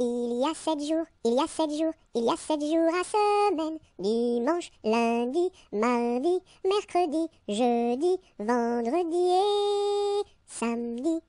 Il y a sept jours, il y a sept jours, il y a sept jours à semaine. Dimanche, lundi, mardi, mercredi, jeudi, vendredi et samedi.